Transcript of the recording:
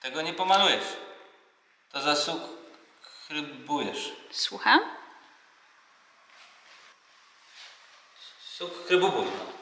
Tego nie pomalujesz. To zasubskrybujesz. Słucham? Subskrybuj. No.